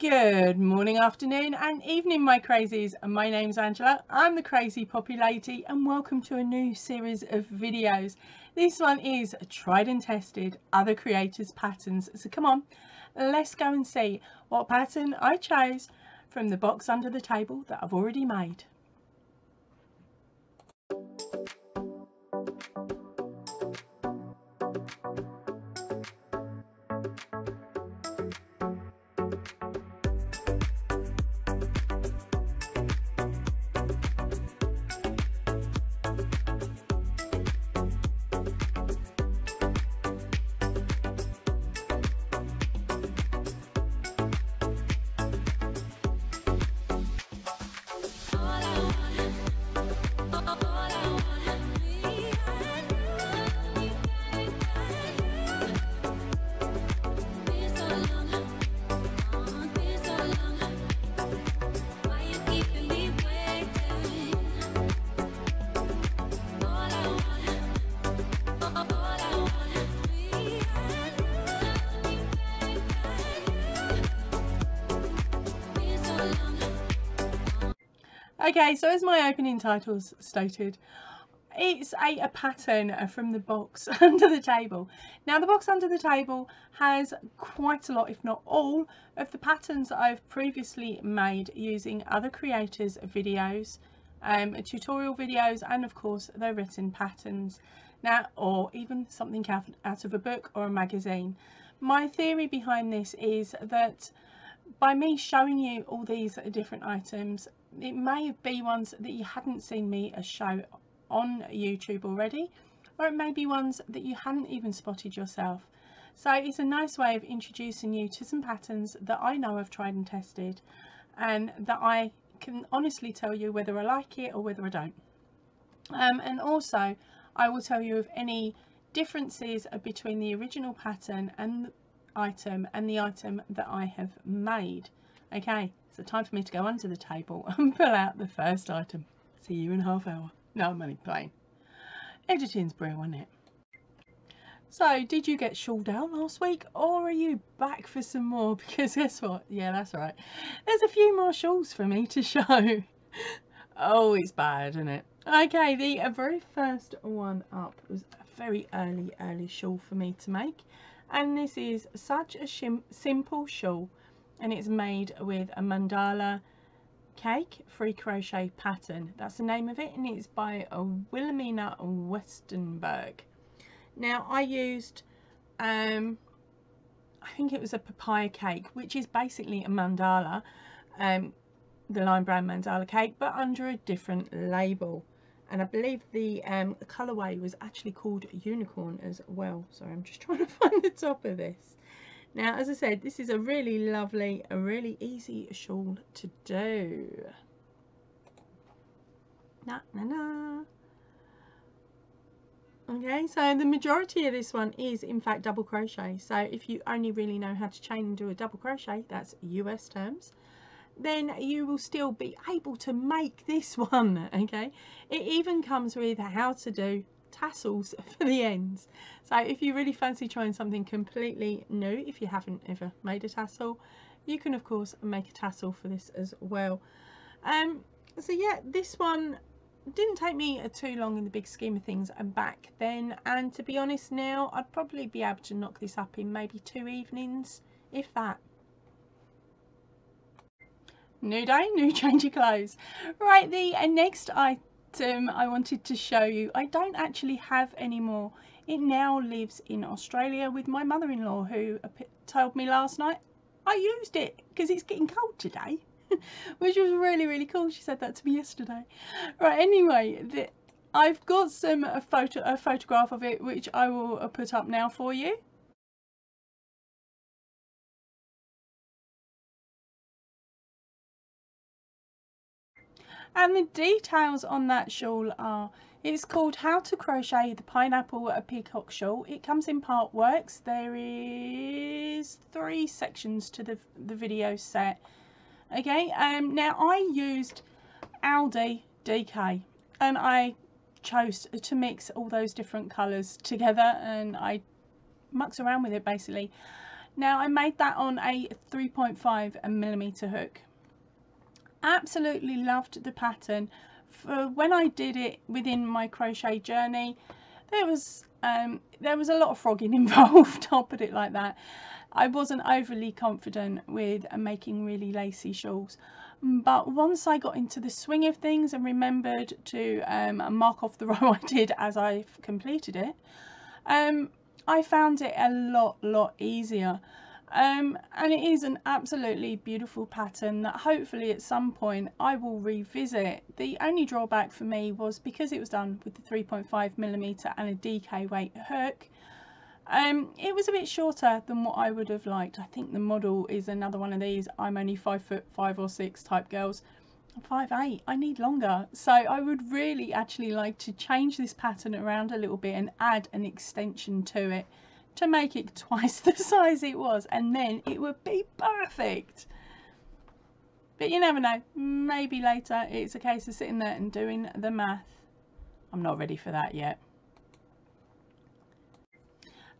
Good morning, afternoon and evening my crazies. My name's Angela, I'm the Crazy Poppy Lady and welcome to a new series of videos. This one is tried and tested other creators patterns. So come on, let's go and see what pattern I chose from the box under the table that I've already made. Okay, so as my opening titles stated, it's a, a pattern from the box under the table. Now the box under the table has quite a lot, if not all, of the patterns that I've previously made using other creators' videos, um, tutorial videos, and of course their written patterns. Now, or even something out of a book or a magazine. My theory behind this is that by me showing you all these different items it may be ones that you hadn't seen me a show on YouTube already or it may be ones that you hadn't even spotted yourself. So it's a nice way of introducing you to some patterns that I know I've tried and tested and that I can honestly tell you whether I like it or whether I don't. Um, and also I will tell you of any differences between the original pattern and item and the item that I have made. Okay, so time for me to go under the table and pull out the first item. See you in half hour. No, I'm only playing. Editing's brilliant, isn't it? So, did you get shawled out last week or are you back for some more? Because guess what? Yeah, that's right. There's a few more shawls for me to show. oh, it's bad, isn't it? Okay, the very first one up was a very early, early shawl for me to make. And this is such a simple shawl and it's made with a mandala cake free crochet pattern. That's the name of it and it's by a Wilhelmina Westenberg. Now I used um, I think it was a papaya cake which is basically a mandala um, the Lion Brand mandala cake but under a different label. And I believe the um, colorway was actually called unicorn as well. So I'm just trying to find the top of this now, as I said, this is a really lovely, a really easy shawl to do. Na, na, na. Okay, so the majority of this one is in fact double crochet. So if you only really know how to chain and do a double crochet, that's US terms, then you will still be able to make this one, okay? It even comes with how to do tassels for the ends. So if you really fancy trying something completely new, if you haven't ever made a tassel, you can of course make a tassel for this as well. Um, so yeah, this one didn't take me too long in the big scheme of things and back then and to be honest now I'd probably be able to knock this up in maybe two evenings if that new day new change of clothes right the uh, next I I wanted to show you. I don't actually have any more. It now lives in Australia with my mother-in-law who told me last night I used it because it's getting cold today. which was really really cool she said that to me yesterday right anyway the, I've got some a photo a photograph of it which I will uh, put up now for you and the details on that shawl are it's called how to crochet the pineapple a peacock shawl. It comes in part works. There is three sections to the, the video set. Okay um now i used aldi dk and i chose to mix all those different colors together and i mucked around with it basically. Now I made that on a 3.5 millimeter hook. Absolutely loved the pattern. For when I did it within my crochet journey, there was um, there was a lot of frogging involved, I'll put it like that. I wasn't overly confident with making really lacy shawls. But once I got into the swing of things and remembered to um, mark off the row I did as I completed it, um, I found it a lot, lot easier. Um, and it is an absolutely beautiful pattern that hopefully at some point I will revisit. The only drawback for me was because it was done with the 3.5 millimeter and a DK weight hook, um, it was a bit shorter than what I would have liked. I think the model is another one of these. I'm only five foot five or six type girls. Five eight. I need longer. So I would really actually like to change this pattern around a little bit and add an extension to it to make it twice the size it was and then it would be perfect. But you never know. Maybe later it's a case of sitting there and doing the math. I'm not ready for that yet.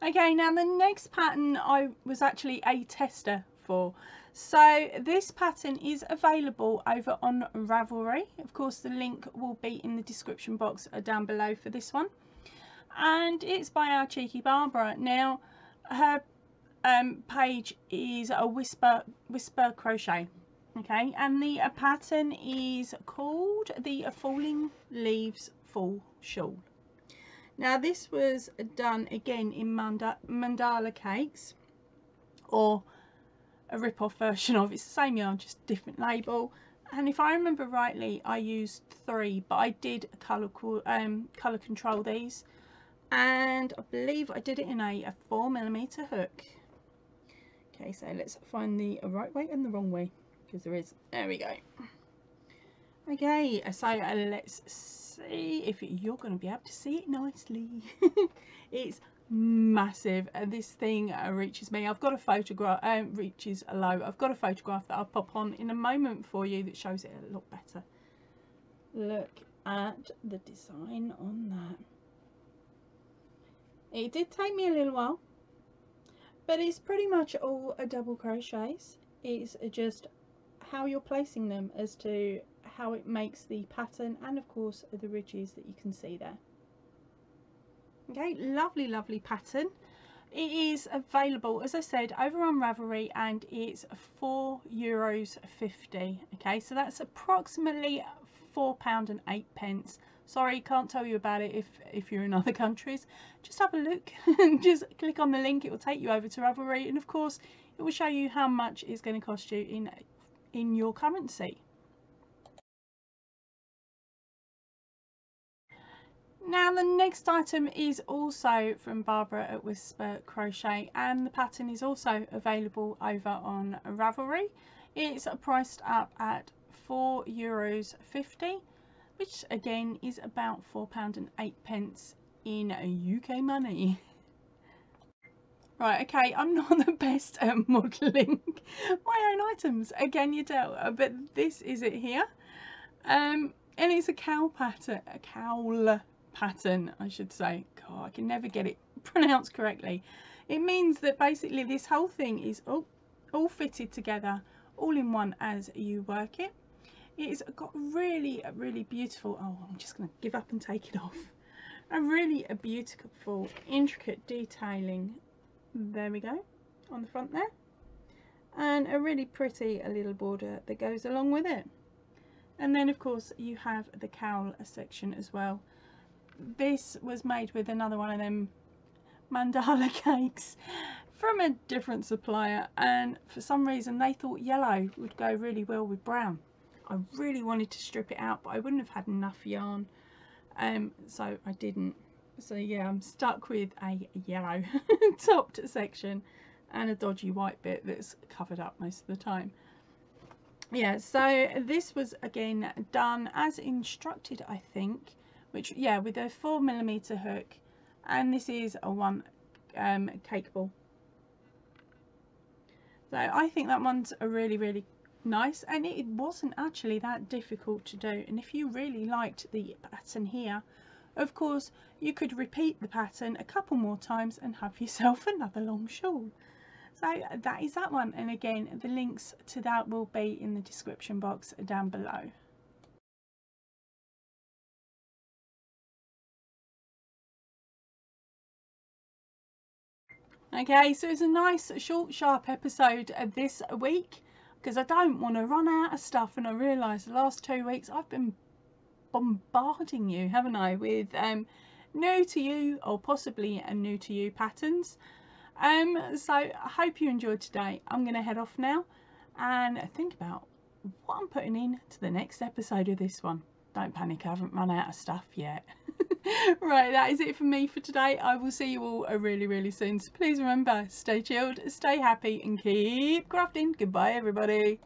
Okay, now the next pattern I was actually a tester for. So this pattern is available over on Ravelry. Of course, the link will be in the description box down below for this one. And it's by our cheeky Barbara. Now, her um, page is a whisper whisper crochet. Okay, and the uh, pattern is called the Falling Leaves Fall Shawl. Now this was done again in mandala cakes or a rip-off version of it's the same yarn just different label and if I remember rightly I used three but I did color um, color control these and I believe I did it in a, a four millimeter hook okay so let's find the right way and the wrong way because there is there we go okay so uh, let's see if you're going to be able to see it nicely. it's massive. Uh, this thing uh, reaches me. I've got a photograph, um, reaches low. I've got a photograph that I'll pop on in a moment for you that shows it a lot better. Look at the design on that. It did take me a little while, but it's pretty much all a double crochets. It's just how you're placing them as to how it makes the pattern and of course the ridges that you can see there. Okay, lovely, lovely pattern. It is available, as I said, over on Ravelry and it's four euros fifty. Okay, so that's approximately four pound and eight pence. Sorry, can't tell you about it if if you're in other countries. Just have a look and just click on the link. It will take you over to Ravelry, and of course, it will show you how much it's going to cost you in in your currency. Now the next item is also from Barbara at Whisper Crochet and the pattern is also available over on Ravelry. It's priced up at four euros fifty, which again is about four pound and eight pence in UK money. Right, okay, I'm not the best at modelling my own items, again you tell, but this is it here. Um, and it's a cowl pattern, a cowl pattern, I should say. God, I can never get it pronounced correctly. It means that basically this whole thing is all, all fitted together, all in one as you work it. It's got really, really beautiful, oh, I'm just going to give up and take it off. A really a beautiful, intricate detailing. There we go, on the front there. And a really pretty a little border that goes along with it. And then of course you have the cowl section as well this was made with another one of them mandala cakes from a different supplier and for some reason they thought yellow would go really well with brown. I really wanted to strip it out but I wouldn't have had enough yarn um, so I didn't. So yeah I'm stuck with a yellow topped section and a dodgy white bit that's covered up most of the time. Yeah so this was again done as instructed I think which yeah with a four millimeter hook and this is a one um, cake ball so I think that one's a really really nice and it wasn't actually that difficult to do and if you really liked the pattern here of course you could repeat the pattern a couple more times and have yourself another long shawl. So that is that one and again the links to that will be in the description box down below. Okay so it's a nice short sharp episode this week because I don't want to run out of stuff and I realise the last two weeks I've been bombarding you haven't I with um, new to you or possibly a new to you patterns. Um so I hope you enjoyed today. I'm gonna head off now and think about what I'm putting in to the next episode of this one don't panic I haven't run out of stuff yet. Right that is it for me for today. I will see you all really really soon. So please remember stay chilled stay happy and keep crafting goodbye everybody